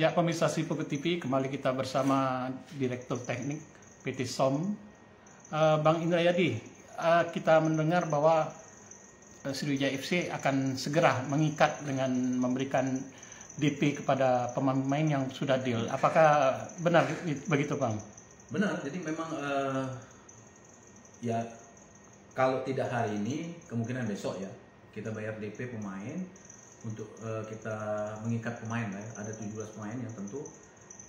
Ya, pemirsa Sipoku TV, kembali kita bersama Direktur Teknik PT SOM, uh, Bang Indrayadi. Uh, kita mendengar bahwa uh, Sriwijaya FC akan segera mengikat dengan memberikan DP kepada pemain-pemain yang sudah deal. Apakah benar begitu, Bang? Benar. Jadi memang uh, ya kalau tidak hari ini, kemungkinan besok ya kita bayar DP pemain untuk uh, kita mengikat pemain ya. Ada 17 pemain yang tentu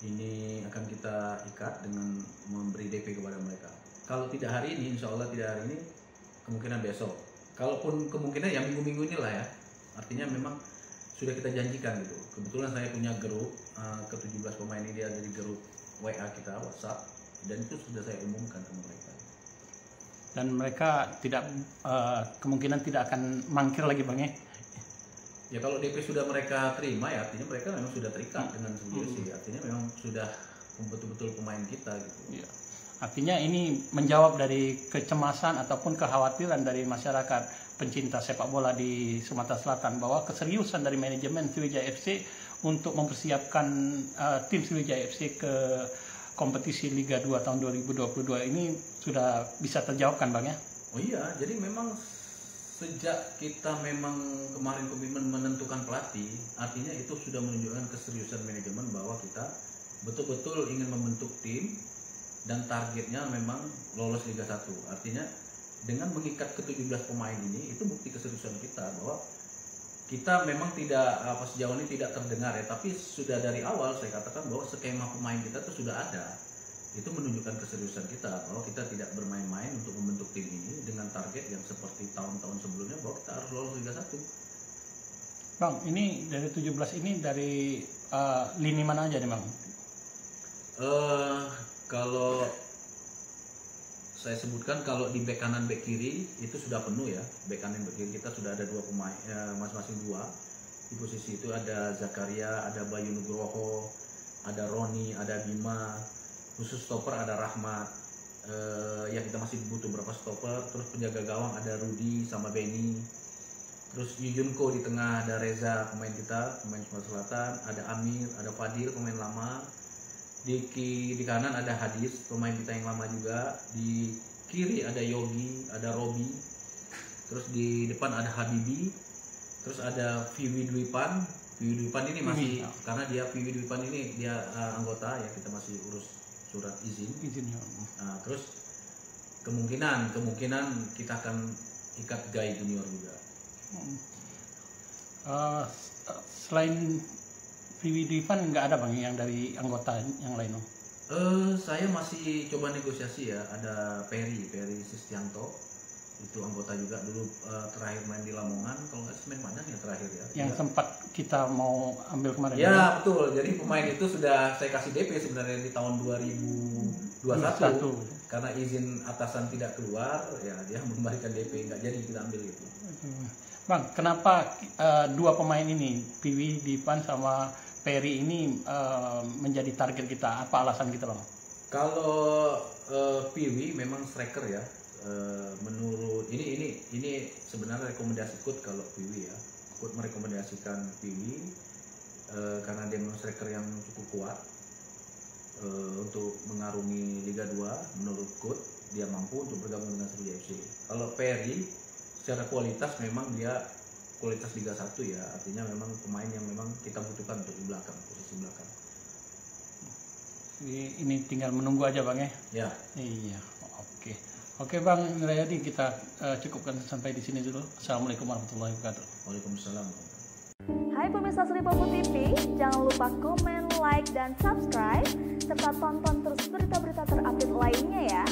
ini akan kita ikat dengan memberi DP kepada mereka. Kalau tidak hari ini, insya Allah tidak hari ini, kemungkinan besok. Kalaupun kemungkinan ya minggu-minggu inilah ya. Artinya memang sudah kita janjikan gitu. Kebetulan saya punya grup uh, ke 17 pemain ini ada di grup WA kita, WhatsApp, dan itu sudah saya umumkan ke mereka. Dan mereka tidak uh, kemungkinan tidak akan mangkir lagi bang ya? Ya kalau DP sudah mereka terima ya artinya mereka memang sudah terikat hmm. dengan sendiri hmm. sih. Artinya memang sudah betul-betul pemain kita gitu. Ya. Artinya ini menjawab dari kecemasan ataupun kekhawatiran dari masyarakat pencinta sepak bola di Sumatera Selatan bahwa keseriusan dari manajemen Sriwijaya FC untuk mempersiapkan uh, tim Sriwijaya FC ke kompetisi Liga 2 tahun 2022 ini sudah bisa terjawabkan Bang ya? Oh iya, jadi memang sejak kita memang kemarin komitmen menentukan pelatih, artinya itu sudah menunjukkan keseriusan manajemen bahwa kita betul-betul ingin membentuk tim dan targetnya memang lolos Liga 1. Artinya dengan mengikat ke-17 pemain ini itu bukti keseriusan kita bahwa kita memang tidak apa sejauh ini tidak terdengar ya, tapi sudah dari awal saya katakan bahwa skema pemain kita itu sudah ada. Itu menunjukkan keseriusan kita bahwa kita tidak bermain-main untuk membentuk tim ini target yang seperti tahun-tahun sebelumnya bahwa kita harus lolos Liga 1. Bang, ini dari 17 ini dari uh, lini mana aja nih, Bang? Uh, kalau saya sebutkan kalau di bek kanan bek kiri itu sudah penuh ya. Bek kanan bek kiri kita sudah ada dua pemain uh, masing-masing dua. Di posisi itu ada Zakaria, ada Bayu Nugroho, ada Roni, ada Bima, khusus stopper ada Rahmat uh, ya kita masih butuh berapa stopper terus penjaga gawang ada Rudi sama Benny. Terus Yujunko di tengah ada Reza pemain kita pemain Sumatera Selatan ada Amir ada Fadil pemain lama. Di di kanan ada Hadis pemain kita yang lama juga. Di kiri ada Yogi ada Robi. Terus di depan ada Habibi. Terus ada Vivi Dwipan Vivi Dwipan ini masih karena dia Vivi Dwipan ini dia uh, anggota ya kita masih urus surat izin. Izin ya nah, terus kemungkinan kemungkinan kita akan ikat gay junior juga. Uh, selain Vivi Divan nggak ada bang yang dari anggota yang lain Uh, saya masih coba negosiasi ya. Ada Perry Perry Sistianto itu anggota juga dulu uh, terakhir main di Lamongan. Kalau nggak semen Padang ya terakhir ya? Yang ya. sempat kita mau ambil kemarin ya, ya? betul. Jadi pemain itu sudah saya kasih DP sebenarnya di tahun 2021 21. karena izin atasan tidak keluar ya dia memberikan DP nggak jadi kita ambil gitu. Bang kenapa uh, dua pemain ini Piwi Dipan sama Perry ini uh, menjadi target kita? Apa alasan kita bang? Kalau uh, Piwi memang striker ya Eh, menurut ini ini ini sebenarnya rekomendasi Kut kalau Piwi ya. Kut merekomendasikan Piwi uh, karena dia memang striker yang cukup kuat uh, untuk mengarungi Liga 2 menurut Kut dia mampu untuk bergabung dengan Sriwijaya FC kalau Perry secara kualitas memang dia kualitas Liga 1 ya. Artinya memang pemain yang memang kita butuhkan untuk di belakang posisi belakang. Ini tinggal menunggu aja bang ya? Ya. Iya Oke Bang Indrayadi kita uh, cukupkan sampai di sini dulu. Assalamualaikum warahmatullahi wabarakatuh. Waalaikumsalam. Hai pemirsa Sri Popo TV, jangan lupa komen, like, dan subscribe serta tonton terus berita-berita terupdate lainnya ya.